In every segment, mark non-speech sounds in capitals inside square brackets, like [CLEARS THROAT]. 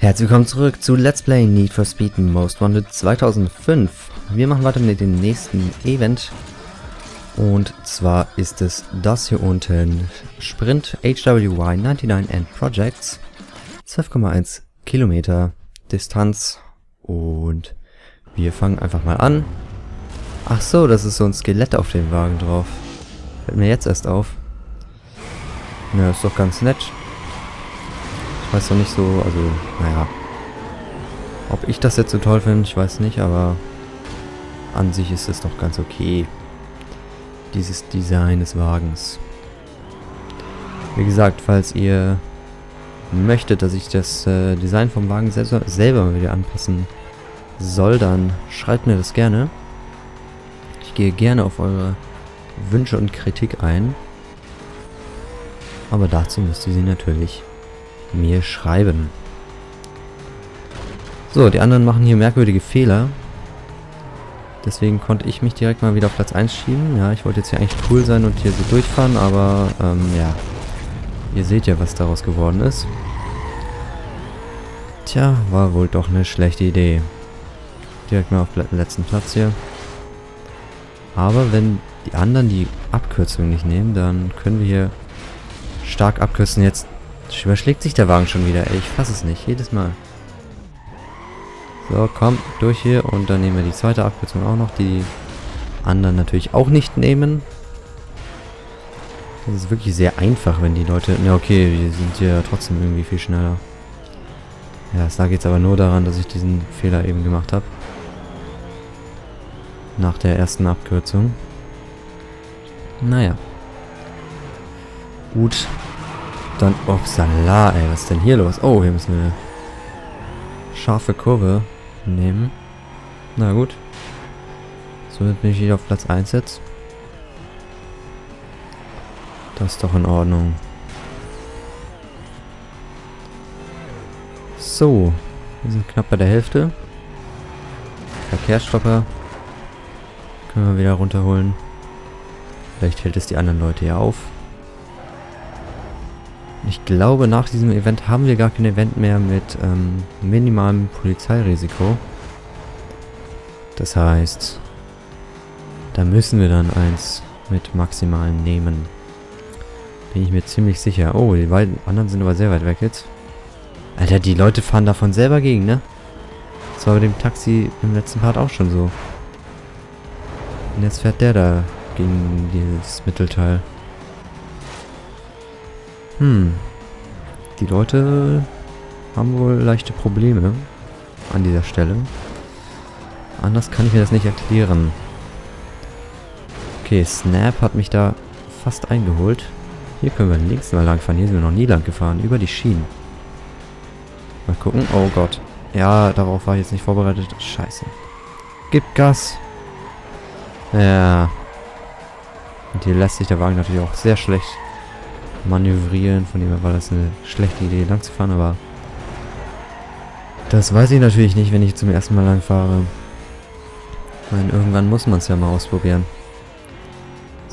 Herzlich willkommen zurück zu Let's Play Need for Speed Most Wanted 2005. Wir machen weiter mit dem nächsten Event. Und zwar ist es das hier unten. Sprint HWY 99 and Projects. 12,1 Kilometer Distanz. Und wir fangen einfach mal an. Ach so, das ist so ein Skelett auf dem Wagen drauf. Fällt mir jetzt erst auf. Na, ist doch ganz nett. Weiß noch nicht so, also, naja. Ob ich das jetzt so toll finde, ich weiß nicht, aber an sich ist es doch ganz okay. Dieses Design des Wagens. Wie gesagt, falls ihr möchtet, dass ich das äh, Design vom Wagen selber mal wieder anpassen soll, dann schreibt mir das gerne. Ich gehe gerne auf eure Wünsche und Kritik ein. Aber dazu müsst ihr sie natürlich mir schreiben. So, die anderen machen hier merkwürdige Fehler. Deswegen konnte ich mich direkt mal wieder auf Platz 1 schieben. Ja, ich wollte jetzt hier eigentlich cool sein und hier so durchfahren, aber ähm, ja. Ihr seht ja, was daraus geworden ist. Tja, war wohl doch eine schlechte Idee. Direkt mal auf den letzten Platz hier. Aber wenn die anderen die Abkürzung nicht nehmen, dann können wir hier stark abkürzen. Jetzt Überschlägt sich der Wagen schon wieder, ey. Ich fasse es nicht. Jedes Mal. So, komm, durch hier. Und dann nehmen wir die zweite Abkürzung auch noch. Die anderen natürlich auch nicht nehmen. Das ist wirklich sehr einfach, wenn die Leute... Ja, okay, wir sind hier trotzdem irgendwie viel schneller. Ja, es lag jetzt aber nur daran, dass ich diesen Fehler eben gemacht habe. Nach der ersten Abkürzung. Naja. Gut, dann, upsala, ey, was ist denn hier los? Oh, hier müssen wir eine scharfe Kurve nehmen. Na gut. Somit bin ich wieder auf Platz 1 jetzt. Das ist doch in Ordnung. So. Wir sind knapp bei der Hälfte. Verkehrsstopper. Können wir wieder runterholen. Vielleicht hält es die anderen Leute ja auf. Ich glaube, nach diesem Event haben wir gar kein Event mehr mit ähm, minimalem Polizeirisiko. Das heißt, da müssen wir dann eins mit maximalen nehmen. Bin ich mir ziemlich sicher. Oh, die beiden anderen sind aber sehr weit weg jetzt. Alter, die Leute fahren davon selber gegen, ne? Das war bei dem Taxi im letzten Part auch schon so. Und jetzt fährt der da gegen dieses Mittelteil. Hm. Die Leute haben wohl leichte Probleme an dieser Stelle. Anders kann ich mir das nicht erklären. Okay, Snap hat mich da fast eingeholt. Hier können wir links mal lang fahren. Hier sind wir noch nie lang gefahren. Über die Schienen. Mal gucken. Oh Gott. Ja, darauf war ich jetzt nicht vorbereitet. Scheiße. Gib Gas. Ja. Und hier lässt sich der Wagen natürlich auch sehr schlecht manövrieren. Von dem her war das eine schlechte Idee, lang zu fahren, aber das weiß ich natürlich nicht, wenn ich zum ersten Mal lang fahre. Ich meine, irgendwann muss man es ja mal ausprobieren.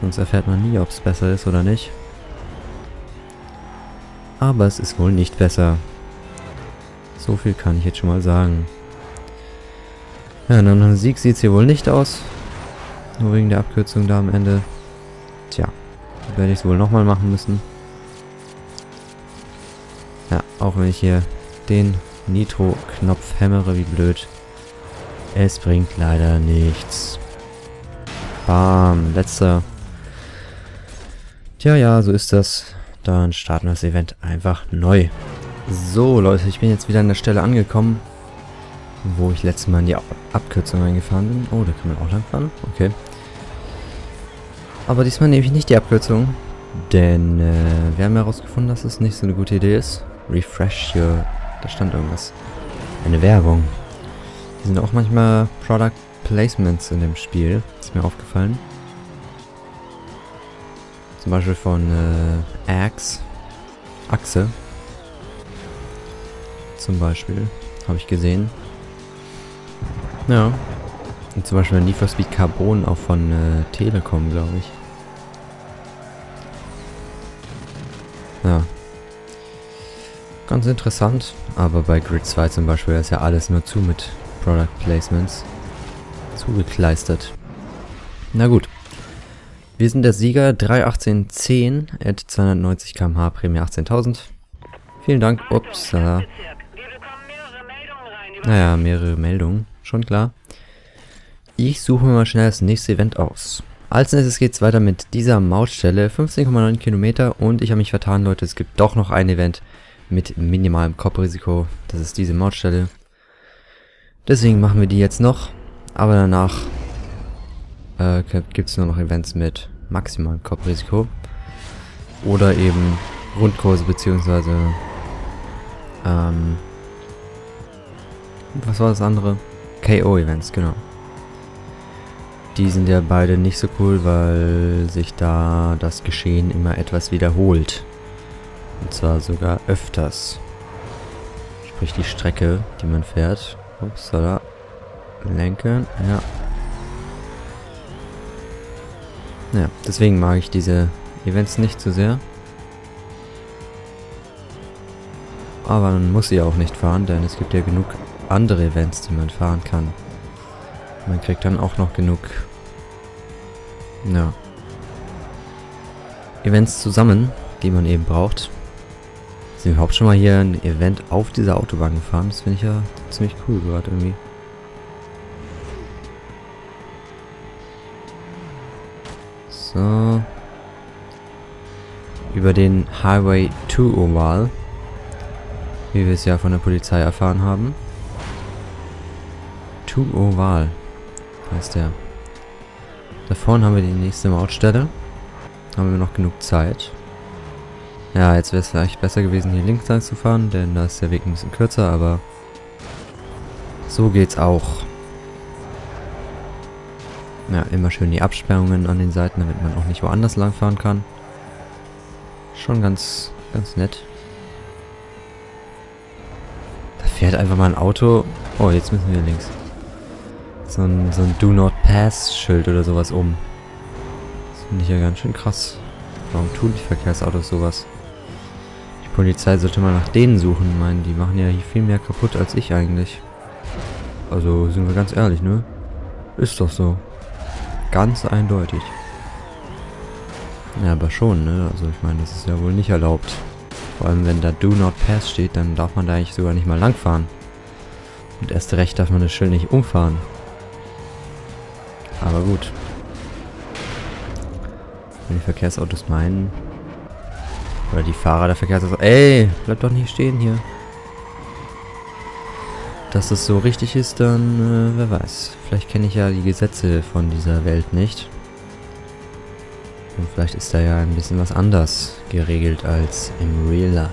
Sonst erfährt man nie, ob es besser ist oder nicht. Aber es ist wohl nicht besser. So viel kann ich jetzt schon mal sagen. Ja, nach einem Sieg sieht es hier wohl nicht aus. Nur wegen der Abkürzung da am Ende. Tja, werde ich es wohl nochmal machen müssen. Ja, auch wenn ich hier den Nitro-Knopf hämmere, wie blöd. Es bringt leider nichts. Bam, letzter. Tja, ja, so ist das. Dann starten wir das Event einfach neu. So, Leute, ich bin jetzt wieder an der Stelle angekommen, wo ich letztes Mal in die Abkürzung reingefahren bin. Oh, da kann man auch lang fahren. Okay. Aber diesmal nehme ich nicht die Abkürzung, denn äh, wir haben herausgefunden, dass es nicht so eine gute Idee ist. Refresh your... Da stand irgendwas. Eine Werbung. Hier sind auch manchmal Product Placements in dem Spiel. Ist mir aufgefallen. Zum Beispiel von äh, Axe. Achse. Zum Beispiel. Habe ich gesehen. Ja. Und zum Beispiel Need for Speed Carbon auch von äh, Telekom, glaube ich. Ganz interessant, aber bei Grid 2 zum Beispiel ist ja alles nur zu mit Product Placements zugekleistert. Na gut. Wir sind der Sieger 31810 at 290 km/h Prämie 18.000. Vielen Dank. Ups. Naja, mehrere Meldungen. Schon klar. Ich suche mir mal schnell das nächste Event aus. Als nächstes geht es weiter mit dieser Mautstelle. 15,9 Kilometer und ich habe mich vertan, Leute. Es gibt doch noch ein Event mit minimalem Kopfrisiko. Das ist diese Mautstelle. Deswegen machen wir die jetzt noch. Aber danach äh, gibt es nur noch Events mit maximalem Kopfrisiko. Oder eben Rundkurse beziehungsweise ähm, was war das andere? KO-Events, genau. Die sind ja beide nicht so cool, weil sich da das Geschehen immer etwas wiederholt. Und zwar sogar öfters. Sprich die Strecke, die man fährt. Ups, da lenken, ja. Ja, deswegen mag ich diese Events nicht so sehr. Aber man muss sie auch nicht fahren, denn es gibt ja genug andere Events, die man fahren kann. Man kriegt dann auch noch genug ja, Events zusammen, die man eben braucht. Sind überhaupt schon mal hier ein Event auf dieser Autobahn gefahren? Das finde ich ja ziemlich cool gerade irgendwie. So. Über den Highway 2 Oval. Wie wir es ja von der Polizei erfahren haben. 2 Oval heißt der. Da vorne haben wir die nächste Mautstelle. Haben wir noch genug Zeit. Ja, jetzt wäre es vielleicht besser gewesen, hier links lang zu fahren, denn da ist der Weg ein bisschen kürzer, aber so geht's auch. Ja, immer schön die Absperrungen an den Seiten, damit man auch nicht woanders lang fahren kann. Schon ganz, ganz nett. Da fährt einfach mal ein Auto. Oh, jetzt müssen wir links so ein, so ein Do Not Pass Schild oder sowas um. Das finde ich ja ganz schön krass. Warum tun die Verkehrsautos sowas? Polizei sollte mal nach denen suchen. Ich meine, die machen ja hier viel mehr kaputt als ich eigentlich. Also, sind wir ganz ehrlich, ne? Ist doch so. Ganz eindeutig. Ja, aber schon, ne? Also ich meine, das ist ja wohl nicht erlaubt. Vor allem, wenn da Do Not Pass steht, dann darf man da eigentlich sogar nicht mal langfahren. Und erst recht darf man das Schild nicht umfahren. Aber gut. Wenn die Verkehrsautos meinen... Oder die Fahrer der Verkehrsautos... Ey, bleib doch nicht stehen hier. Dass das so richtig ist, dann... Äh, wer weiß. Vielleicht kenne ich ja die Gesetze von dieser Welt nicht. Und vielleicht ist da ja ein bisschen was anders geregelt als im Real Life.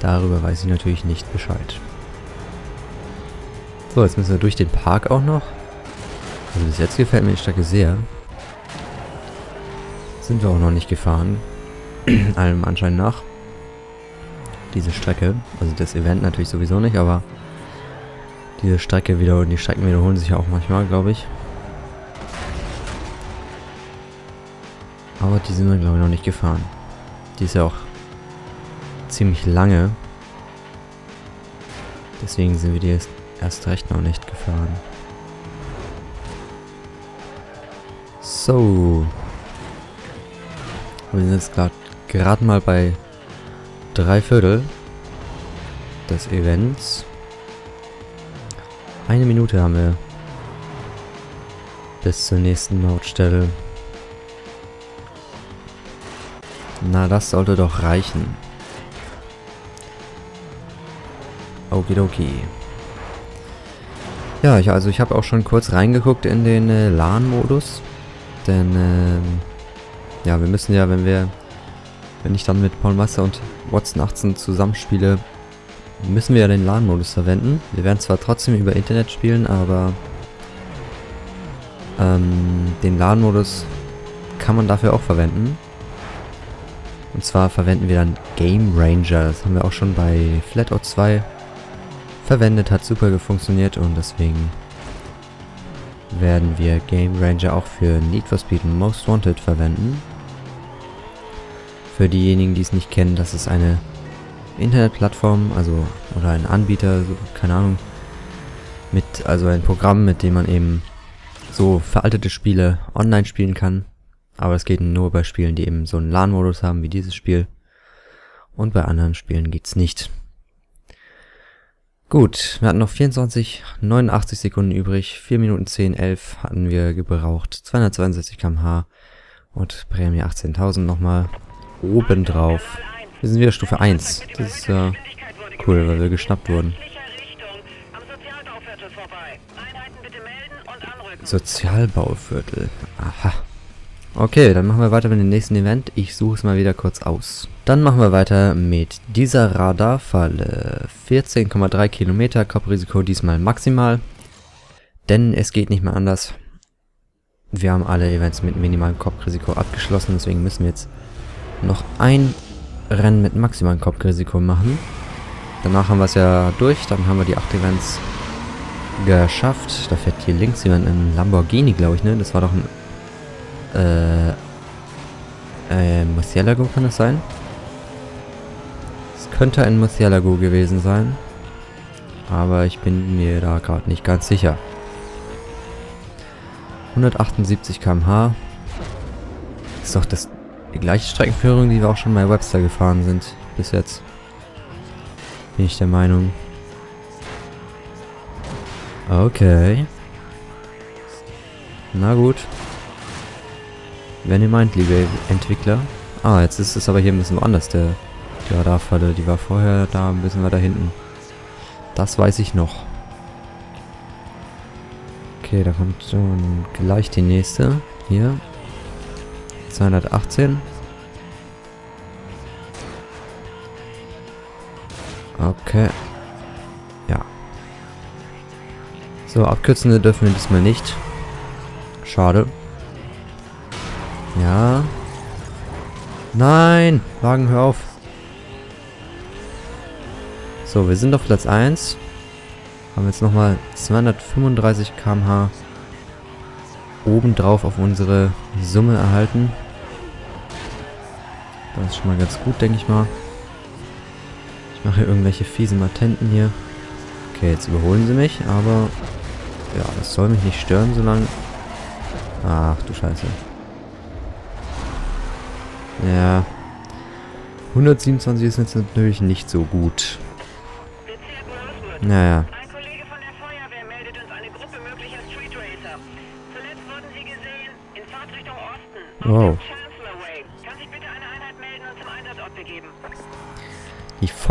Darüber weiß ich natürlich nicht Bescheid. So, jetzt müssen wir durch den Park auch noch. Also bis jetzt gefällt mir die Strecke sehr. Sind wir auch noch nicht gefahren. [CLEARS THROAT] Allem Anschein nach. Diese Strecke. Also das Event natürlich sowieso nicht, aber diese Strecke wieder, die Strecken wiederholen sich ja auch manchmal, glaube ich. Aber die sind wir, glaube ich, noch nicht gefahren. Die ist ja auch ziemlich lange. Deswegen sind wir die erst recht noch nicht gefahren. So. Wir sind jetzt gerade mal bei drei Viertel des Events. Eine Minute haben wir bis zur nächsten Mautstelle. Na, das sollte doch reichen. Okidoki. Ja, ich, also ich habe auch schon kurz reingeguckt in den äh, LAN-Modus. Denn, ähm, ja, wir müssen ja, wenn wir, wenn ich dann mit Paul Meister und Watson 18 zusammenspiele, müssen wir ja den LAN-Modus verwenden. Wir werden zwar trotzdem über Internet spielen, aber ähm, den LAN-Modus kann man dafür auch verwenden. Und zwar verwenden wir dann Game Ranger. Das haben wir auch schon bei Flatout 2 verwendet, hat super funktioniert und deswegen werden wir Game Ranger auch für Need for Speed Most Wanted verwenden. Für diejenigen, die es nicht kennen, das ist eine Internetplattform, also oder ein Anbieter, so, keine Ahnung, mit also ein Programm, mit dem man eben so veraltete Spiele online spielen kann. Aber es geht nur bei Spielen, die eben so einen LAN-Modus haben wie dieses Spiel. Und bei anderen Spielen geht's nicht. Gut, wir hatten noch 24, 89 Sekunden übrig, 4 Minuten 10, 11 hatten wir gebraucht, 262 km/h und Prämie 18.000 nochmal obendrauf. Wir sind wieder Stufe 1, das ist äh, cool, weil wir geschnappt wurden. Sozialbauviertel, aha. Okay, dann machen wir weiter mit dem nächsten Event. Ich suche es mal wieder kurz aus. Dann machen wir weiter mit dieser Radarfalle. 14,3 Kilometer, Kopfrisiko diesmal maximal. Denn es geht nicht mehr anders. Wir haben alle Events mit minimalem Kopfrisiko abgeschlossen, deswegen müssen wir jetzt noch ein Rennen mit maximalem Kopfrisiko machen. Danach haben wir es ja durch, dann haben wir die 8 Events geschafft. Da fährt hier links jemand im Lamborghini, glaube ich, ne? Das war doch ein äh, äh, Murcielago kann das sein? Es könnte ein Murcielago gewesen sein. Aber ich bin mir da gerade nicht ganz sicher. 178 km/h. Ist doch das die gleiche Streckenführung, die wir auch schon bei Webster gefahren sind. Bis jetzt. Bin ich der Meinung. Okay. Na gut. Wenn ihr meint, liebe Entwickler. Ah, jetzt ist es aber hier ein bisschen woanders, der, die Radarfalle. Die war vorher da ein bisschen weiter hinten. Das weiß ich noch. Okay, da kommt schon gleich die nächste. Hier. 218. Okay. Ja. So, abkürzende dürfen wir diesmal nicht. Schade. Ja. Nein! Wagen, hör auf. So, wir sind auf Platz 1. Haben jetzt nochmal 235 km/h obendrauf auf unsere Summe erhalten. Ist schon mal ganz gut, denke ich mal. Ich mache hier irgendwelche fiesen Matenten hier. Okay, jetzt überholen sie mich, aber... Ja, das soll mich nicht stören, solange... Ach, du Scheiße. Ja. 127 ist jetzt natürlich nicht so gut. Naja. Wow.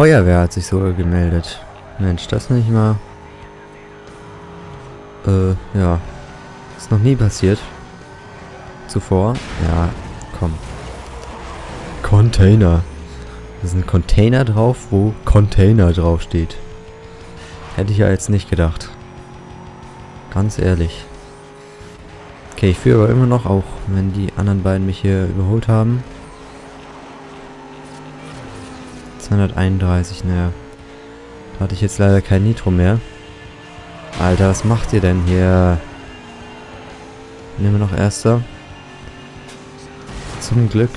Feuerwehr hat sich sogar gemeldet. Mensch, das nicht mal... Äh, ja. Ist noch nie passiert. Zuvor. Ja, komm. Container. Da ist ein Container drauf, wo Container draufsteht. Hätte ich ja jetzt nicht gedacht. Ganz ehrlich. Okay, ich führe aber immer noch, auch wenn die anderen beiden mich hier überholt haben. 231, naja. Da hatte ich jetzt leider kein Nitro mehr. Alter, was macht ihr denn hier? Nehmen wir noch Erster. Zum Glück.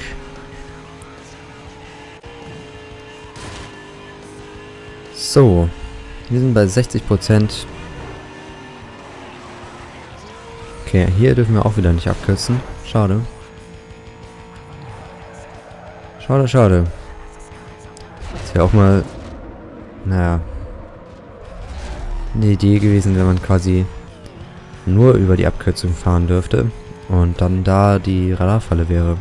So. Wir sind bei 60%. Okay, hier dürfen wir auch wieder nicht abkürzen. Schade. Schade, schade. Wäre auch mal, naja, eine Idee gewesen, wenn man quasi nur über die Abkürzung fahren dürfte und dann da die Radarfalle wäre.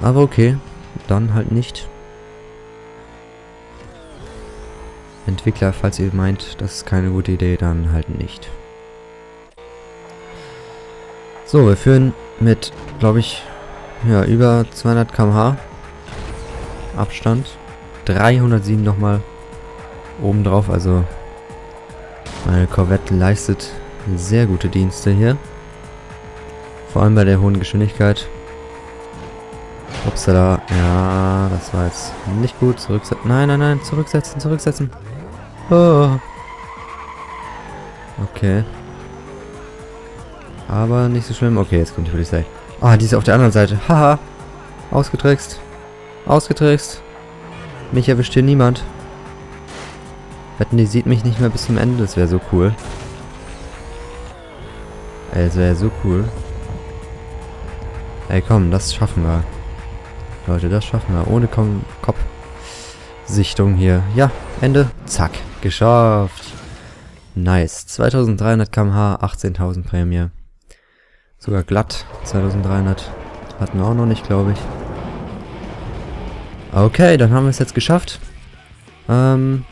Aber okay, dann halt nicht. Entwickler, falls ihr meint, das ist keine gute Idee, dann halt nicht. So, wir führen mit, glaube ich, ja, über 200 km/h Abstand. 307 nochmal obendrauf, also meine Corvette leistet sehr gute Dienste hier. Vor allem bei der hohen Geschwindigkeit. Upsala, ja, das war jetzt nicht gut. Zurücksetzen. Nein, nein, nein, zurücksetzen, zurücksetzen. Oh. Okay. Aber nicht so schlimm. Okay, jetzt kommt die Polizei. Ah, die ist auf der anderen Seite. Haha. Ausgetrickst. Ausgetrickst. Mich erwischt hier niemand. Wetten, die sieht mich nicht mehr bis zum Ende. Das wäre so cool. Ey, das wäre so cool. Ey, komm, das schaffen wir. Leute, das schaffen wir. Ohne Kopfsichtung hier. Ja, Ende. Zack. Geschafft. Nice. 2300 km/h, 18.000 Prämie. Sogar glatt. 2300. Hatten wir auch noch nicht, glaube ich. Okay, dann haben wir es jetzt geschafft. Ähm,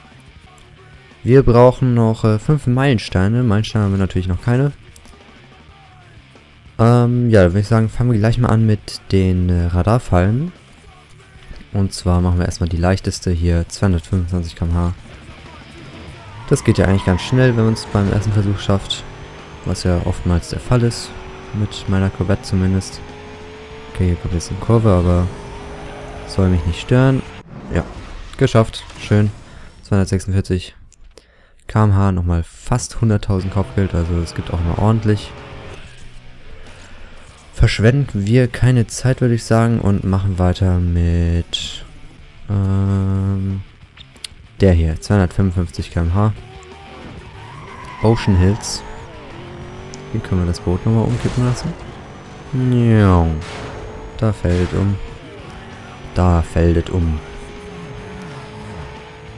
wir brauchen noch äh, 5 Meilensteine. Meilensteine haben wir natürlich noch keine. Ähm, ja, würde ich sagen, fangen wir gleich mal an mit den äh, Radarfallen. Und zwar machen wir erstmal die leichteste hier, 225 km/h. Das geht ja eigentlich ganz schnell, wenn man es beim ersten Versuch schafft. Was ja oftmals der Fall ist. Mit meiner Corvette zumindest. Okay, hier kommt jetzt eine Kurve, aber soll mich nicht stören. Ja, geschafft. Schön. 246 kmh, nochmal fast 100.000 Kopfgeld, also es gibt auch mal ordentlich. Verschwenden wir keine Zeit, würde ich sagen, und machen weiter mit ähm, der hier, 255 km/h. Ocean Hills. Hier können wir das Boot nochmal umkippen lassen. Ja, da fällt um. Da fällt um.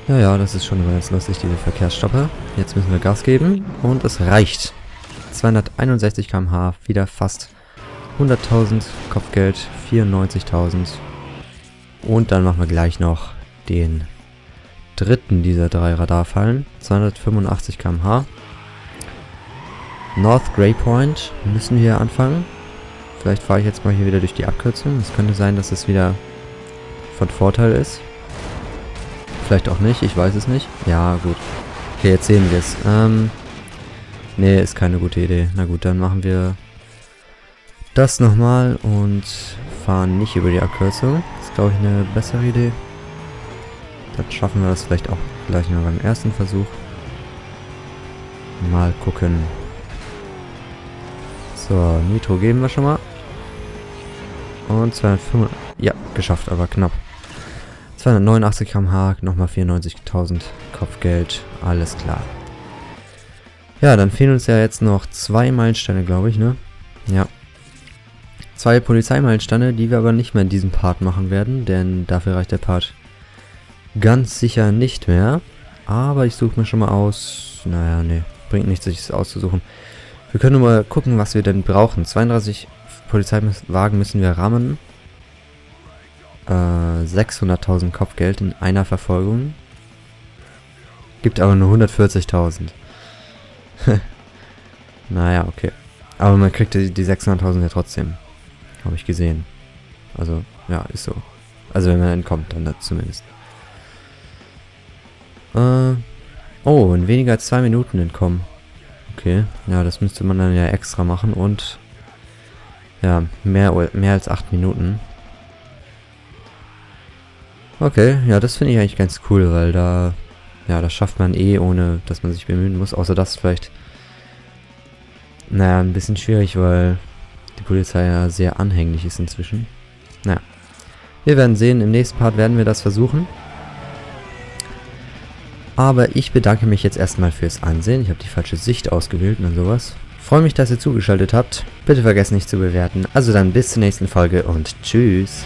Ja, ja, das ist schon ganz lustig, diese Verkehrsstoppe. Jetzt müssen wir Gas geben und es reicht. 261 km/h, wieder fast 100.000 Kopfgeld, 94.000. Und dann machen wir gleich noch den dritten dieser drei Radarfallen, 285 km/h. North Grey Point müssen wir anfangen. Vielleicht fahre ich jetzt mal hier wieder durch die Abkürzung. Es könnte sein, dass es wieder von Vorteil ist. Vielleicht auch nicht, ich weiß es nicht. Ja, gut. Okay, jetzt sehen wir es. Ähm, nee, ist keine gute Idee. Na gut, dann machen wir das nochmal und fahren nicht über die Abkürzung. Ist, glaube ich, eine bessere Idee. Dann schaffen wir das vielleicht auch gleich mal beim ersten Versuch. Mal gucken. So, Nitro geben wir schon mal. Und 205. Ja, geschafft, aber knapp. 289 km/h, nochmal 94.000 Kopfgeld. Alles klar. Ja, dann fehlen uns ja jetzt noch zwei Meilensteine, glaube ich, ne? Ja. Zwei Polizeimeilensteine, die wir aber nicht mehr in diesem Part machen werden, denn dafür reicht der Part ganz sicher nicht mehr. Aber ich suche mir schon mal aus... Naja, nee, bringt nichts, sich auszusuchen. Wir können nur mal gucken, was wir denn brauchen. 32 Polizeiwagen müssen wir rammen. Äh, 600.000 Kopfgeld in einer Verfolgung. Gibt aber nur 140.000. [LAUGHS] naja, okay. Aber man kriegt die, die 600.000 ja trotzdem. Habe ich gesehen. Also, ja, ist so. Also wenn man entkommt, dann zumindest. Äh, oh, in weniger als zwei Minuten entkommen. Okay, ja, das müsste man dann ja extra machen und ja, mehr, mehr als acht Minuten. Okay, ja, das finde ich eigentlich ganz cool, weil da, ja, das schafft man eh, ohne dass man sich bemühen muss. Außer das vielleicht, naja, ein bisschen schwierig, weil die Polizei ja sehr anhänglich ist inzwischen. Naja, wir werden sehen, im nächsten Part werden wir das versuchen. Aber ich bedanke mich jetzt erstmal fürs Ansehen. Ich habe die falsche Sicht ausgewählt und sowas. Freue mich, dass ihr zugeschaltet habt. Bitte vergesst nicht zu bewerten. Also dann bis zur nächsten Folge und tschüss.